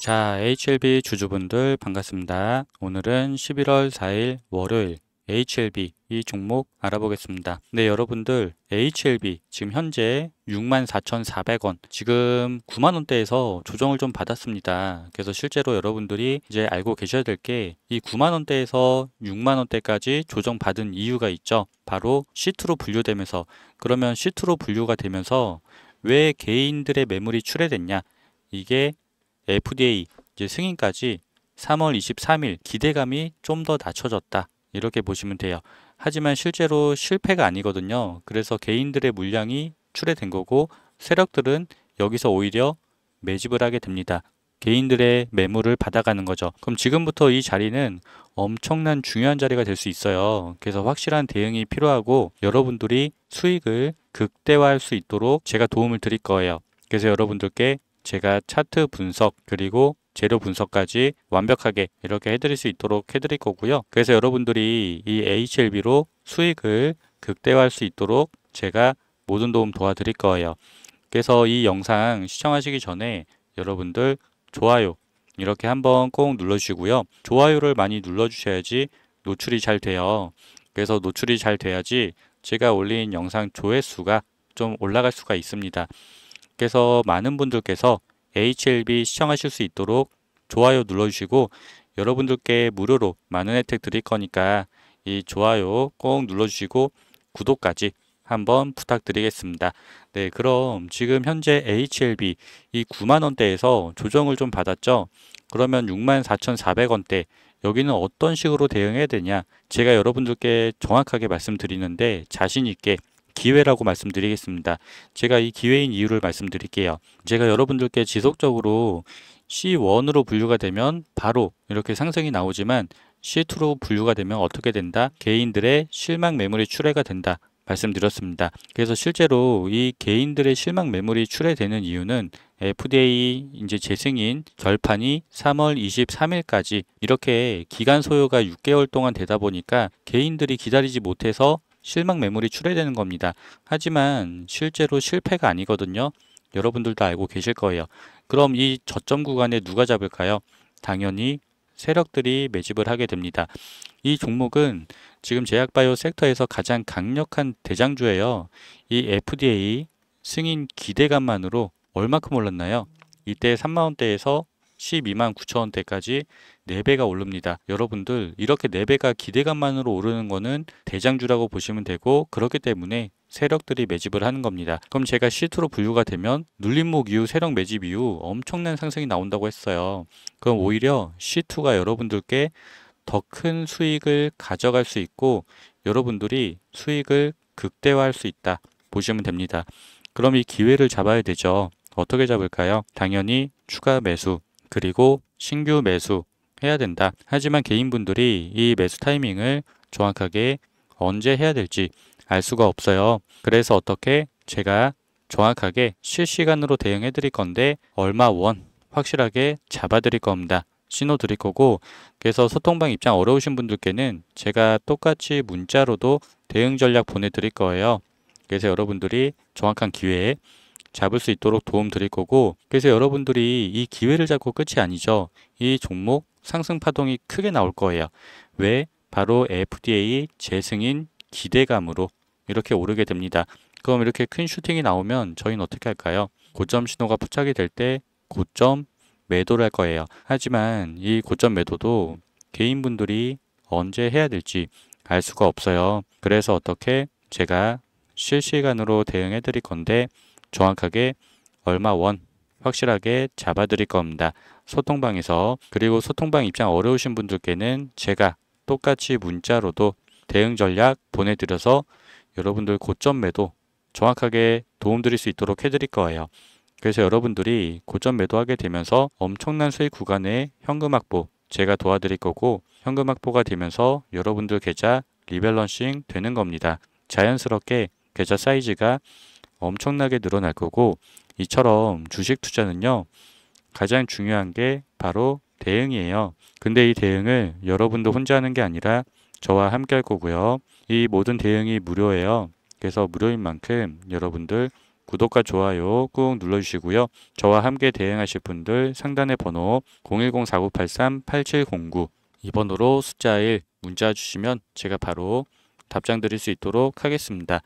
자, HLB 주주분들 반갑습니다. 오늘은 11월 4일 월요일 HLB 이 종목 알아보겠습니다. 네, 여러분들 HLB 지금 현재 64,400원 지금 9만 원대에서 조정을 좀 받았습니다. 그래서 실제로 여러분들이 이제 알고 계셔야 될 게 이 9만 원대에서 6만 원대까지 조정 받은 이유가 있죠. 바로 시트로 분류되면서 그러면 시트로 분류가 되면서 왜 개인들의 매물이 출회됐냐 이게 FDA 이제 승인까지 3월 23일 기대감이 좀 더 낮춰졌다. 이렇게 보시면 돼요. 하지만 실제로 실패가 아니거든요. 그래서 개인들의 물량이 출회된 거고 세력들은 여기서 오히려 매집을 하게 됩니다. 개인들의 매물을 받아가는 거죠. 그럼 지금부터 이 자리는 엄청난 중요한 자리가 될 수 있어요. 그래서 확실한 대응이 필요하고 여러분들이 수익을 극대화할 수 있도록 제가 도움을 드릴 거예요. 그래서 여러분들께 제가 차트 분석 그리고 재료 분석까지 완벽하게 이렇게 해드릴 수 있도록 해드릴 거고요. 그래서 여러분들이 이 HLB로 수익을 극대화할 수 있도록 제가 모든 도움 도와드릴 거예요. 그래서 이 영상 시청하시기 전에 여러분들 좋아요 이렇게 한번 꼭 눌러주시고요. 좋아요를 많이 눌러주셔야지 노출이 잘 돼요. 그래서 노출이 잘 돼야지 제가 올린 영상 조회수가 좀 올라갈 수가 있습니다. 그래서 많은 분들께서 HLB 시청하실 수 있도록 좋아요 눌러주시고 여러분들께 무료로 많은 혜택 드릴 거니까 이 좋아요 꼭 눌러주시고 구독까지 한번 부탁드리겠습니다. 네, 그럼 지금 현재 HLB 이 9만 원대에서 조정을 좀 받았죠. 그러면 64,400원대 여기는 어떤 식으로 대응해야 되냐? 제가 여러분들께 정확하게 말씀드리는데 자신 있게 기회라고 말씀드리겠습니다. 제가 이 기회인 이유를 말씀드릴게요. 제가 여러분들께 지속적으로 C1으로 분류가 되면 바로 이렇게 상승이 나오지만 C2로 분류가 되면 어떻게 된다? 개인들의 실망 매물이 출회가 된다. 말씀드렸습니다. 그래서 실제로 이 개인들의 실망 매물이 출회되는 이유는 FDA 이제 재승인 결판이 3월 23일까지 이렇게 기간 소요가 6개월 동안 되다 보니까 개인들이 기다리지 못해서 실망 매물이 출회되는 겁니다. 하지만 실제로 실패가 아니거든요. 여러분들도 알고 계실 거예요. 그럼 이 저점 구간에 누가 잡을까요? 당연히 세력들이 매집을 하게 됩니다. 이 종목은 지금 제약바이오 섹터에서 가장 강력한 대장주예요. 이 FDA 승인 기대감만으로 얼마큼 올랐나요? 이때 3만원대에서 12만 9천원대까지 4배가 오릅니다. 여러분들 이렇게 4배가 기대감만으로 오르는 거는 대장주라고 보시면 되고 그렇기 때문에 세력들이 매집을 하는 겁니다. 그럼 제가 시트로 분류가 되면 눌림목 이후 세력 매집 이후 엄청난 상승이 나온다고 했어요. 그럼 오히려 C2가 여러분들께 더 큰 수익을 가져갈 수 있고 여러분들이 수익을 극대화할 수 있다 보시면 됩니다. 그럼 이 기회를 잡아야 되죠. 어떻게 잡을까요? 당연히 추가 매수 그리고 신규 매수 해야 된다. 하지만 개인분들이 이 매수 타이밍을 정확하게 언제 해야 될지 알 수가 없어요. 그래서 어떻게 제가 정확하게 실시간으로 대응해 드릴 건데 얼마 원 확실하게 잡아 드릴 겁니다. 신호 드릴 거고 그래서 소통방 입장 어려우신 분들께는 제가 똑같이 문자로도 대응 전략 보내 드릴 거예요. 그래서 여러분들이 정확한 기회에 잡을 수 있도록 도움 드릴 거고 그래서 여러분들이 이 기회를 잡고 끝이 아니죠. 이 종목 상승 파동이 크게 나올 거예요. 왜? 바로 FDA 재승인 기대감으로 이렇게 오르게 됩니다. 그럼 이렇게 큰 슈팅이 나오면 저희는 어떻게 할까요? 고점 신호가 포착이 될 때 고점 매도를 할 거예요. 하지만 이 고점 매도도 개인분들이 언제 해야 될지 알 수가 없어요. 그래서 어떻게 제가 실시간으로 대응해 드릴 건데 정확하게 얼마 원 확실하게 잡아 드릴 겁니다. 소통방에서 그리고 소통방 입장 어려우신 분들께는 제가 똑같이 문자로도 대응 전략 보내드려서 여러분들 고점 매도 정확하게 도움드릴 수 있도록 해드릴 거예요. 그래서 여러분들이 고점 매도하게 되면서 엄청난 수익 구간에 현금 확보 제가 도와드릴 거고 현금 확보가 되면서 여러분들 계좌 리밸런싱 되는 겁니다. 자연스럽게 계좌 사이즈가 엄청나게 늘어날 거고 이처럼 주식 투자는요 가장 중요한 게 바로 대응이에요. 근데 이 대응을 여러분도 혼자 하는 게 아니라 저와 함께 할 거고요. 이 모든 대응이 무료예요. 그래서 무료인 만큼 여러분들 구독과 좋아요 꾹 눌러주시고요. 저와 함께 대응하실 분들 상단의 번호 010-4983-8709 이 번호로 숫자 1 문자 주시면 제가 바로 답장 드릴 수 있도록 하겠습니다.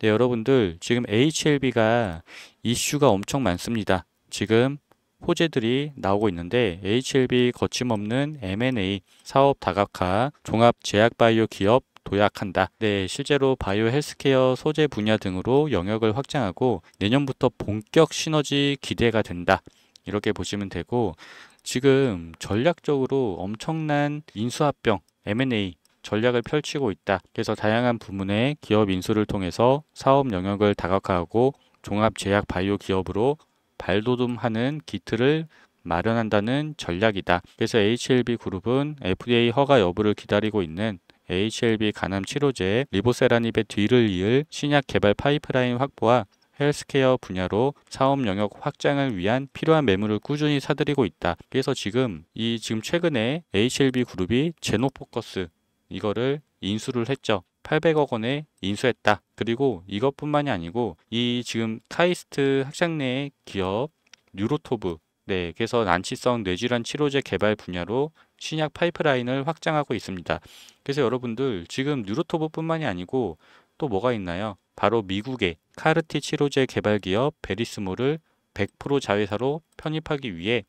네, 여러분들 지금 HLB가 이슈가 엄청 많습니다. 지금 호재들이 나오고 있는데 HLB 거침없는 M&A 사업 다각화 종합 제약 바이오 기업 도약한다. 네, 실제로 바이오 헬스케어 소재 분야 등으로 영역을 확장하고 내년부터 본격 시너지 기대가 된다. 이렇게 보시면 되고 지금 전략적으로 엄청난 인수합병 M&A 전략을 펼치고 있다. 그래서 다양한 부문의 기업 인수를 통해서 사업 영역을 다각화하고 종합 제약 바이오 기업으로 발돋움하는 기틀을 마련한다는 전략이다. 그래서 HLB 그룹은 FDA 허가 여부를 기다리고 있는 HLB 간암 치료제 리보세라닙의 뒤를 이을 신약 개발 파이프라인 확보와 헬스케어 분야로 사업 영역 확장을 위한 필요한 매물을 꾸준히 사들이고 있다. 그래서 지금 이 지금 최근에 HLB 그룹이 제노포커스 이거를 인수를 했죠. 800억 원에 인수했다. 그리고 이것뿐만이 아니고 이 지금 카이스트 학장 내 기업 뉴로토브 네, 그래서 난치성 뇌질환 치료제 개발 분야로 신약 파이프라인을 확장하고 있습니다. 그래서 여러분들 지금 뉴로토브뿐만이 아니고 또 뭐가 있나요? 바로 미국의 카르티 치료제 개발 기업 베리스모를 100% 자회사로 편입하기 위해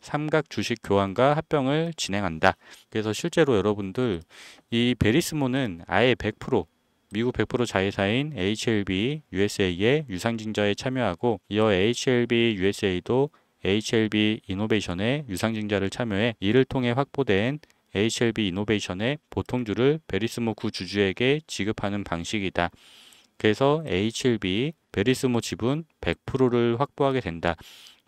삼각 주식 교환과 합병을 진행한다. 그래서 실제로 여러분들 이 베리스모는 아예 100% 미국 100% 자회사인 HLB USA의 유상증자에 참여하고 이어 HLB USA도 HLB 이노베이션의 유상증자를 참여해 이를 통해 확보된 HLB 이노베이션의 보통주를 베리스모 구 주주에게 지급하는 방식이다. 그래서 HLB 베리스모 지분 100%를 확보하게 된다.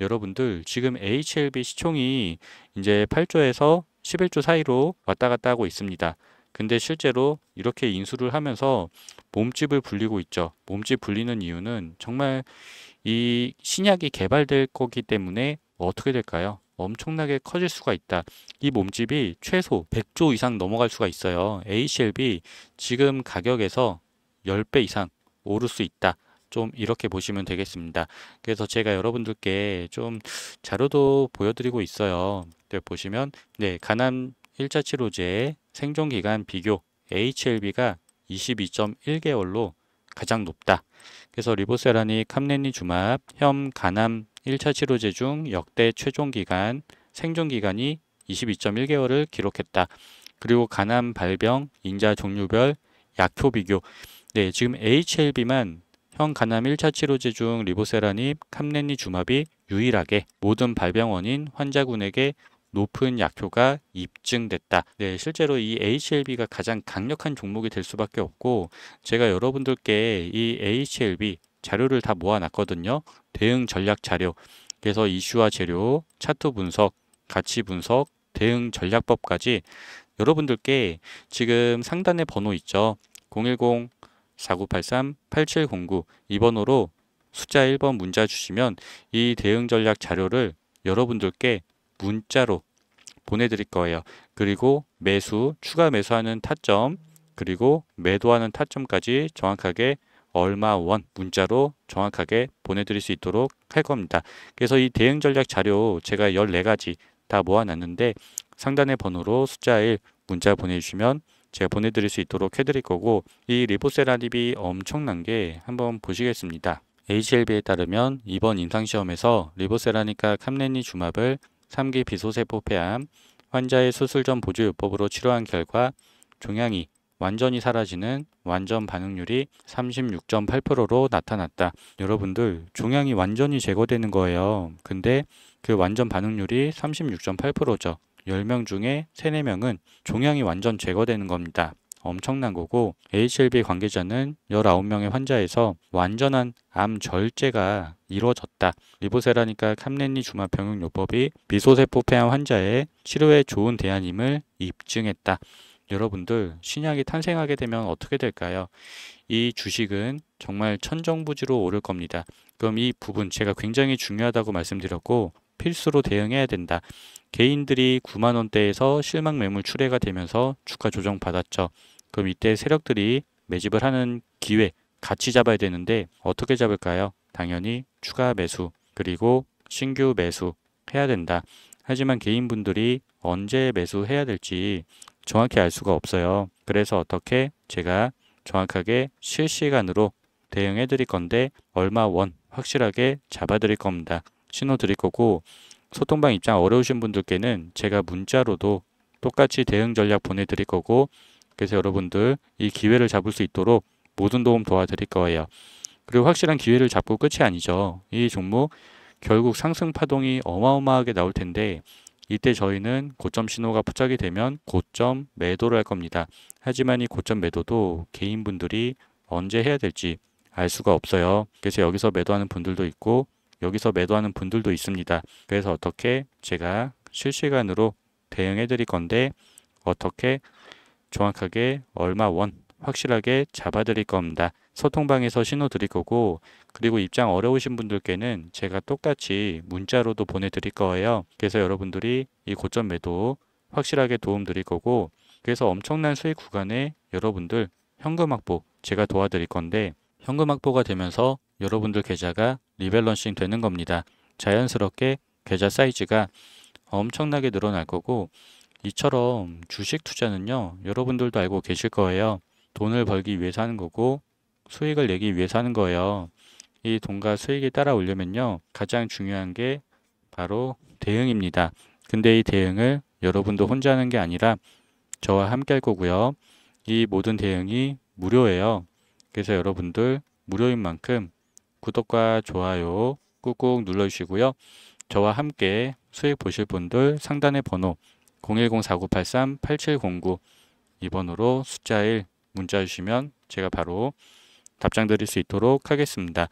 여러분들 지금 HLB 시총이 이제 8조에서 11조 사이로 왔다 갔다 하고 있습니다. 근데 실제로 이렇게 인수를 하면서 몸집을 불리고 있죠. 몸집 불리는 이유는 정말 이 신약이 개발될 거기 때문에 어떻게 될까요? 엄청나게 커질 수가 있다. 이 몸집이 최소 100조 이상 넘어갈 수가 있어요. HLB 지금 가격에서 10배 이상 오를 수 있다. 좀 이렇게 보시면 되겠습니다. 그래서 제가 여러분들께 좀 자료도 보여드리고 있어요. 네, 보시면 네 간암 1차 치료제 생존 기간 비교 HLB가 22.1개월로 가장 높다. 그래서 리보세라니 캄레니 주맙 혐 간암 1차 치료제 중 역대 최종 기간 생존 기간이 22.1개월을 기록했다. 그리고 간암 발병 인자 종류별 약효 비교 네, 지금 HLB만 형 간암 1차 치료제 중 리보세라닙, 캄레니 주맙이 유일하게 모든 발병 원인 환자군에게 높은 약효가 입증됐다. 네, 실제로 이 HLB가 가장 강력한 종목이 될 수밖에 없고 제가 여러분들께 이 HLB 자료를 다 모아놨거든요. 대응 전략 자료. 그래서 이슈와 재료, 차트 분석, 가치 분석, 대응 전략법까지 여러분들께 지금 상단에 번호 있죠. 010 4983-8709 이번호로 숫자 1번 문자 주시면 이 대응 전략 자료를 여러분들께 문자로 보내드릴 거예요. 그리고 매수, 추가 매수하는 타점, 그리고 매도하는 타점까지 정확하게 얼마 원 문자로 정확하게 보내드릴 수 있도록 할 겁니다. 그래서 이 대응 전략 자료 제가 14가지 다 모아놨는데 상단의 번호로 숫자 1 문자 보내주시면 제가 보내드릴 수 있도록 해드릴 거고 이 리보세라닙이 엄청난 게 한번 보시겠습니다. HLB에 따르면 이번 임상시험에서 리보세라니까 캄레니 주맙을 3기 비소세포 폐암 환자의 수술 전 보조요법으로 치료한 결과 종양이 완전히 사라지는 완전 반응률이 36.8%로 나타났다. 여러분들 종양이 완전히 제거되는 거예요. 근데 그 완전 반응률이 36.8%죠. 10명 중에 3, 4명은 종양이 완전 제거되는 겁니다. 엄청난 거고 HLB 관계자는 19명의 환자에서 완전한 암 절제가 이루어졌다. 리보세라니까 캄렌니 주마 병용 요법이 비소세포 폐암 환자의 치료에 좋은 대안임을 입증했다. 여러분들 신약이 탄생하게 되면 어떻게 될까요? 이 주식은 정말 천정부지로 오를 겁니다. 그럼 이 부분 제가 굉장히 중요하다고 말씀드렸고 필수로 대응해야 된다. 개인들이 9만 원대에서 실망 매물 출회가 되면서 주가 조정 받았죠. 그럼 이때 세력들이 매집을 하는 기회 같이 잡아야 되는데 어떻게 잡을까요? 당연히 추가 매수 그리고 신규 매수 해야 된다. 하지만 개인분들이 언제 매수해야 될지 정확히 알 수가 없어요. 그래서 어떻게 제가 정확하게 실시간으로 대응해 드릴 건데 얼마 원 확실하게 잡아 드릴 겁니다. 신호 드릴 거고 소통방 입장 어려우신 분들께는 제가 문자로도 똑같이 대응 전략 보내드릴 거고 그래서 여러분들 이 기회를 잡을 수 있도록 모든 도움 도와드릴 거예요. 그리고 확실한 기회를 잡고 끝이 아니죠. 이 종목 결국 상승 파동이 어마어마하게 나올 텐데 이때 저희는 고점 신호가 포착이 되면 고점 매도를 할 겁니다. 하지만 이 고점 매도도 개인분들이 언제 해야 될지 알 수가 없어요. 그래서 여기서 매도하는 분들도 있고 여기서 매도하는 분들도 있습니다. 그래서 어떻게 제가 실시간으로 대응해 드릴 건데 어떻게 정확하게 얼마 원 확실하게 잡아 드릴 겁니다. 소통방에서 신호 드릴 거고 그리고 입장 어려우신 분들께는 제가 똑같이 문자로도 보내 드릴 거예요. 그래서 여러분들이 이 고점 매도 확실하게 도움 드릴 거고 그래서 엄청난 수익 구간에 여러분들 현금 확보 제가 도와드릴 건데 현금 확보가 되면서 여러분들 계좌가 리밸런싱 되는 겁니다. 자연스럽게 계좌 사이즈가 엄청나게 늘어날 거고 이처럼 주식 투자는요 여러분들도 알고 계실 거예요. 돈을 벌기 위해서 하는 거고 수익을 내기 위해서 하는 거예요. 이 돈과 수익이 따라오려면요. 가장 중요한 게 바로 대응입니다. 근데 이 대응을 여러분도 혼자 하는 게 아니라 저와 함께 할 거고요. 이 모든 대응이 무료예요. 그래서 여러분들 무료인 만큼 구독과 좋아요 꾹꾹 눌러주시고요. 저와 함께 수익 보실 분들 상단의 번호 010-4983-8709 이번으로 숫자 1 문자 주시면 제가 바로 답장 드릴 수 있도록 하겠습니다.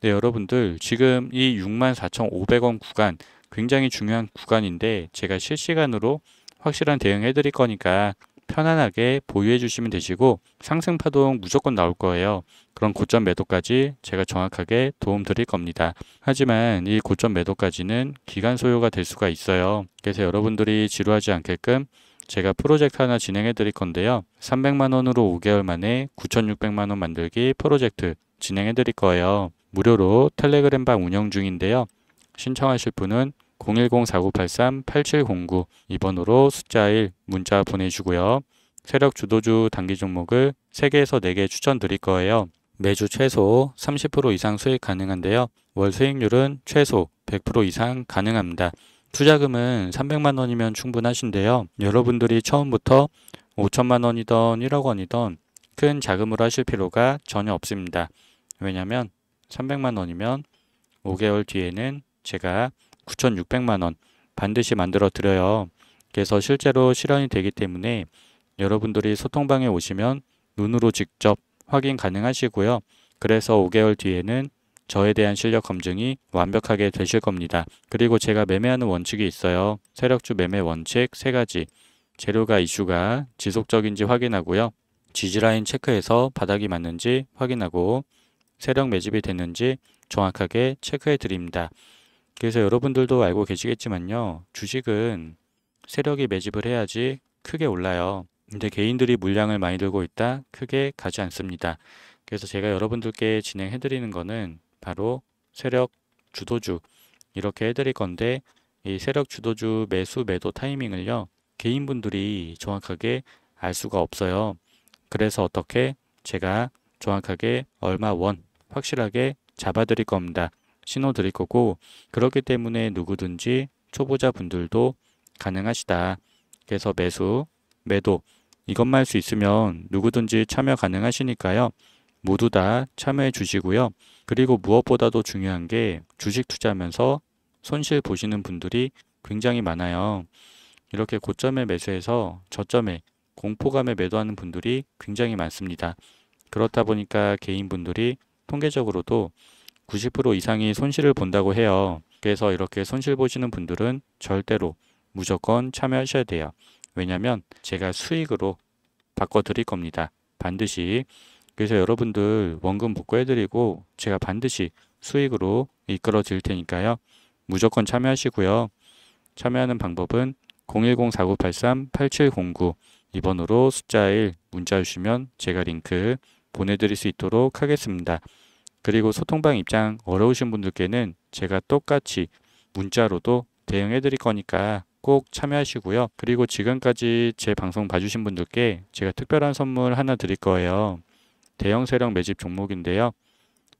네, 여러분들 지금 이 64,500원 구간 굉장히 중요한 구간인데 제가 실시간으로 확실한 대응해 드릴 거니까 편안하게 보유해 주시면 되시고 상승 파동 무조건 나올 거예요. 그런 고점 매도까지 제가 정확하게 도움 드릴 겁니다. 하지만 이 고점 매도까지는 기간 소요가 될 수가 있어요. 그래서 여러분들이 지루하지 않게끔 제가 프로젝트 하나 진행해 드릴 건데요. 300만 원으로 5개월 만에 9,600만 원 만들기 프로젝트 진행해 드릴 거예요. 무료로 텔레그램 방 운영 중인데요. 신청하실 분은 010-4983-8709 2번으로 숫자 1 문자 보내주고요. 세력 주도주 단기 종목을 3개에서 4개 추천드릴 거예요. 매주 최소 30% 이상 수익 가능한데요. 월 수익률은 최소 100% 이상 가능합니다. 투자금은 300만 원이면 충분하신데요. 여러분들이 처음부터 5천만 원이던 1억 원이던 큰 자금으로 하실 필요가 전혀 없습니다. 왜냐하면 300만 원이면 5개월 뒤에는 제가 9,600만 원 반드시 만들어 드려요. 그래서 실제로 실현이 되기 때문에 여러분들이 소통방에 오시면 눈으로 직접 확인 가능하시고요. 그래서 5개월 뒤에는 저에 대한 실력 검증이 완벽하게 되실 겁니다. 그리고 제가 매매하는 원칙이 있어요. 세력주 매매 원칙 세 가지. 재료가 이슈가 지속적인지 확인하고요. 지지라인 체크해서 바닥이 맞는지 확인하고 세력 매집이 됐는지 정확하게 체크해 드립니다. 그래서 여러분들도 알고 계시겠지만요. 주식은 세력이 매집을 해야지 크게 올라요. 근데 개인들이 물량을 많이 들고 있다 크게 가지 않습니다. 그래서 제가 여러분들께 진행해 드리는 거는 바로 세력 주도주 이렇게 해 드릴 건데 이 세력 주도주 매수 매도 타이밍을요 개인분들이 정확하게 알 수가 없어요. 그래서 어떻게 제가 정확하게 얼마 원 확실하게 잡아 드릴 겁니다. 신호 드릴 거고 그렇기 때문에 누구든지 초보자 분들도 가능하시다. 그래서 매수, 매도 이것만 할 수 있으면 누구든지 참여 가능하시니까요. 모두 다 참여해 주시고요. 그리고 무엇보다도 중요한 게 주식 투자하면서 손실 보시는 분들이 굉장히 많아요. 이렇게 고점에 매수해서 저점에 공포감에 매도하는 분들이 굉장히 많습니다. 그렇다 보니까 개인분들이 통계적으로도 90% 이상이 손실을 본다고 해요. 그래서 이렇게 손실 보시는 분들은 절대로 무조건 참여하셔야 돼요. 왜냐하면 제가 수익으로 바꿔 드릴 겁니다. 반드시 그래서 여러분들 원금 복구해 드리고 제가 반드시 수익으로 이끌어 드릴 테니까요. 무조건 참여하시고요. 참여하는 방법은 010-4983-8709 이번으로 숫자 1 문자 주시면 제가 링크 보내드릴 수 있도록 하겠습니다. 그리고 소통방 입장 어려우신 분들께는 제가 똑같이 문자로도 대응해 드릴 거니까 꼭 참여하시고요. 그리고 지금까지 제 방송 봐주신 분들께 제가 특별한 선물 하나 드릴 거예요. 대형 세력 매집 종목인데요.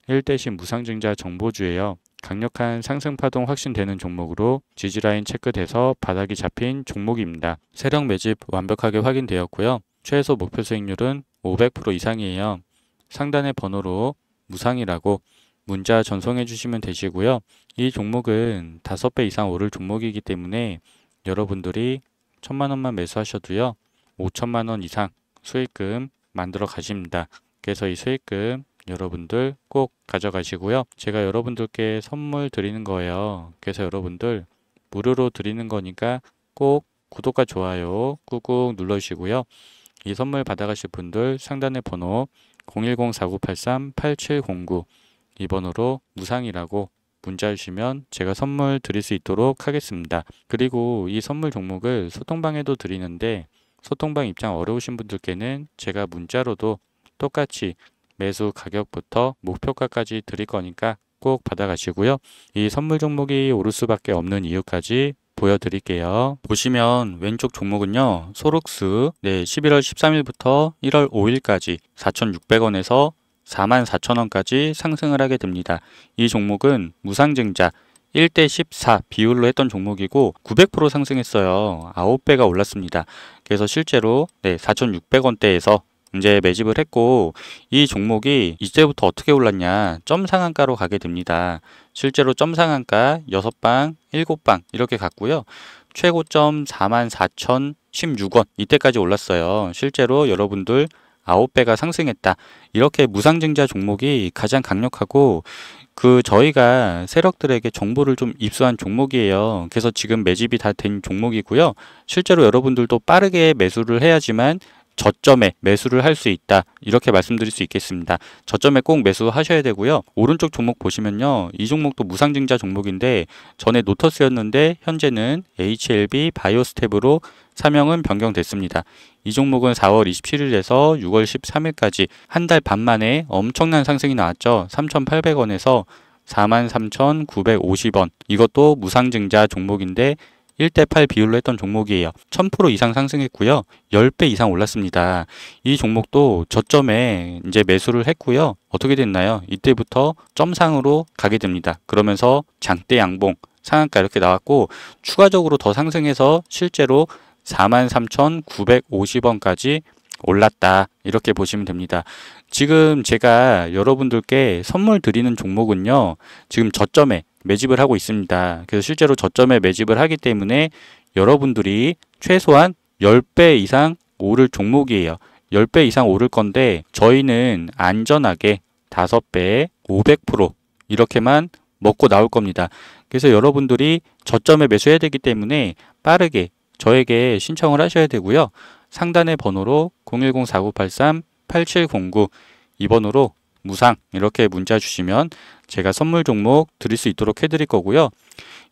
1대신 무상증자 정보주예요. 강력한 상승 파동 확신되는 종목으로 지지라인 체크돼서 바닥이 잡힌 종목입니다. 세력 매집 완벽하게 확인되었고요. 최소 목표 수익률은 500% 이상이에요. 상단의 번호로 무상이라고 문자 전송해 주시면 되시고요. 이 종목은 5배 이상 오를 종목이기 때문에 여러분들이 천만 원만 매수하셔도요. 5천만 원 이상 수익금 만들어 가십니다. 그래서 이 수익금 여러분들 꼭 가져가시고요. 제가 여러분들께 선물 드리는 거예요. 그래서 여러분들 무료로 드리는 거니까 꼭 구독과 좋아요 꾹꾹 눌러주시고요. 이 선물 받아가실 분들 상단의 번호 010-4983-8709이 번호로 무상이라고 문자 주시면 제가 선물 드릴 수 있도록 하겠습니다. 그리고 이 선물 종목을 소통방에도 드리는데 소통방 입장 어려우신 분들께는 제가 문자로도 똑같이 매수 가격부터 목표가까지 드릴 거니까 꼭 받아가시고요. 이 선물 종목이 오를 수밖에 없는 이유까지 보여드릴게요. 보시면 왼쪽 종목은요. 소록스 네, 11월 13일부터 1월 5일까지 4,600원에서 44,000원까지 상승을 하게 됩니다. 이 종목은 무상증자 1대 14 비율로 했던 종목이고 900% 상승했어요. 9배가 올랐습니다. 그래서 실제로 네, 4,600원대에서 이제 매집을 했고 이 종목이 이제부터 어떻게 올랐냐 점 상한가로 가게 됩니다. 실제로 점 상한가 6방, 7방 이렇게 갔고요. 최고점 44,016원 이때까지 올랐어요. 실제로 여러분들 9배가 상승했다. 이렇게 무상증자 종목이 가장 강력하고 그 저희가 세력들에게 정보를 좀 입수한 종목이에요. 그래서 지금 매집이 다 된 종목이고요. 실제로 여러분들도 빠르게 매수를 해야지만 저점에 매수를 할 수 있다. 이렇게 말씀드릴 수 있겠습니다. 저점에 꼭 매수하셔야 되고요. 오른쪽 종목 보시면요. 이 종목도 무상증자 종목인데 전에 노터스였는데 현재는 HLB 바이오스텝으로 사명은 변경됐습니다. 이 종목은 4월 27일에서 6월 13일까지 한 달 반 만에 엄청난 상승이 나왔죠. 3,800원에서 43,950원. 이것도 무상증자 종목인데 1대8 비율로 했던 종목이에요. 1000% 이상 상승했고요. 10배 이상 올랐습니다. 이 종목도 저점에 이제 매수를 했고요. 어떻게 됐나요? 이때부터 점상으로 가게 됩니다. 그러면서 장대 양봉, 상한가 이렇게 나왔고 추가적으로 더 상승해서 실제로 43,950원까지 올랐다. 이렇게 보시면 됩니다. 지금 제가 여러분들께 선물 드리는 종목은요. 지금 저점에 매집을 하고 있습니다. 그래서 실제로 저점에 매집을 하기 때문에 여러분들이 최소한 10배 이상 오를 종목이에요. 10배 이상 오를 건데 저희는 안전하게 5배 500% 이렇게만 먹고 나올 겁니다. 그래서 여러분들이 저점에 매수해야 되기 때문에 빠르게 저에게 신청을 하셔야 되고요. 상단의 번호로 010-4983-8709 이번호로 무상 이렇게 문자 주시면 제가 선물 종목 드릴 수 있도록 해드릴 거고요.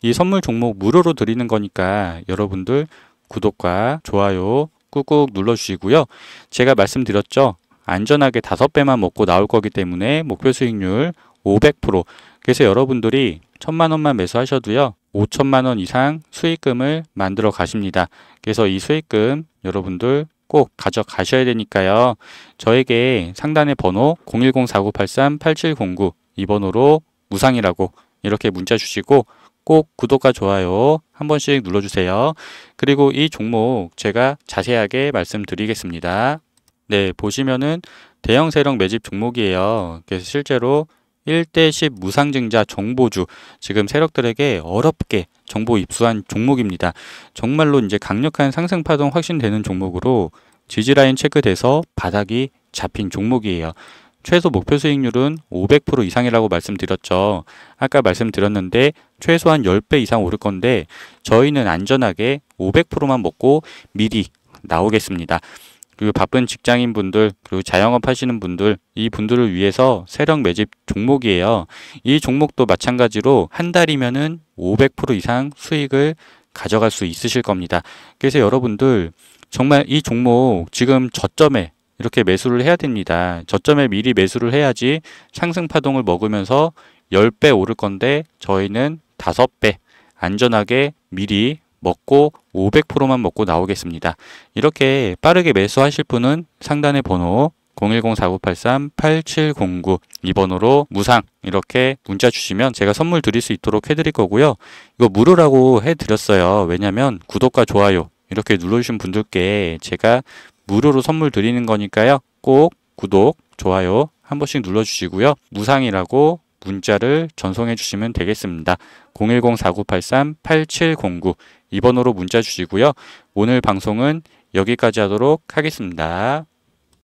이 선물 종목 무료로 드리는 거니까 여러분들 구독과 좋아요 꾹꾹 눌러주시고요. 제가 말씀드렸죠. 안전하게 다섯 배만 먹고 나올 거기 때문에 목표 수익률 500% 그래서 여러분들이 천만 원만 매수하셔도요. 5천만 원 이상 수익금을 만들어 가십니다. 그래서 이 수익금 여러분들 꼭 가져가셔야 되니까요. 저에게 상단의 번호 010-4983-8709 이 번호로 무상이라고 이렇게 문자 주시고 꼭 구독과 좋아요 한 번씩 눌러주세요. 그리고 이 종목 제가 자세하게 말씀드리겠습니다. 네, 보시면은 대형 세력 매집 종목이에요. 그래서 실제로 1대10 무상증자 정보주 지금 세력들에게 어렵게 정보 입수한 종목입니다. 정말로 이제 강력한 상승 파동 확신되는 종목으로 지지라인 체크돼서 바닥이 잡힌 종목이에요. 최소 목표 수익률은 500% 이상이라고 말씀드렸죠. 아까 말씀드렸는데 최소한 10배 이상 오를 건데 저희는 안전하게 500%만 먹고 미리 나오겠습니다. 그리고 바쁜 직장인 분들 그리고 자영업 하시는 분들 이 분들을 위해서 세력 매집 종목이에요. 이 종목도 마찬가지로 한 달이면은 500% 이상 수익을 가져갈 수 있으실 겁니다. 그래서 여러분들 정말 이 종목 지금 저점에 이렇게 매수를 해야 됩니다. 저점에 미리 매수를 해야지 상승 파동을 먹으면서 10배 오를 건데 저희는 5배 안전하게 미리 먹고 500%만 먹고 나오겠습니다. 이렇게 빠르게 매수하실 분은 상단의 번호 010-4983-8709이 번호로 무상 이렇게 문자 주시면 제가 선물 드릴 수 있도록 해드릴 거고요. 이거 무료라고 해드렸어요. 왜냐면 구독과 좋아요 이렇게 눌러주신 분들께 제가 무료로 선물 드리는 거니까요. 꼭 구독, 좋아요 한 번씩 눌러주시고요. 무상이라고 문자를 전송해 주시면 되겠습니다. 010-4983-8709 이 번호로 문자 주시고요. 오늘 방송은 여기까지 하도록 하겠습니다.